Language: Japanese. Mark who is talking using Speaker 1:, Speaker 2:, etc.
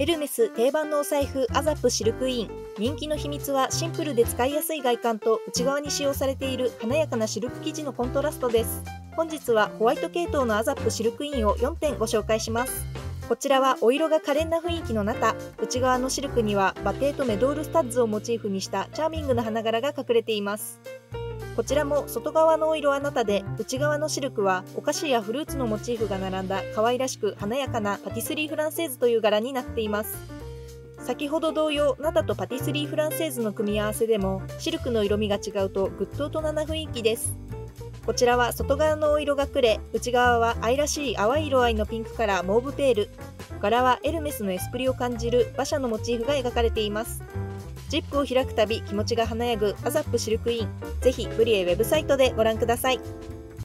Speaker 1: エルメス定番のお財布アザップシルクイン。人気の秘密はシンプルで使いやすい外観と内側に使用されている華やかなシルク生地のコントラストです。本日はホワイト系統のアザップシルクインを4点ご紹介します。こちらはお色が可憐な雰囲気の中内側のシルクにはバテーとメドールスタッズをモチーフにしたチャーミングな花柄が隠れています。こちらも外側のお色はナタで内側のシルクはお菓子やフルーツのモチーフが並んだ可愛らしく華やかなパティスリーフランセーズという柄になっています。先ほど同様ナタとパティスリーフランセーズの組み合わせでもシルクの色味が違うとぐっと大人な雰囲気です。こちらは外側のお色がクレ内側は愛らしい淡い色合いのピンクカラーモーブペール。柄はエルメスのエスプリを感じる馬車のモチーフが描かれています。ジップを開くたび気持ちが華やぐアザップシルクイン。ぜひブリエウェブサイトでご覧ください。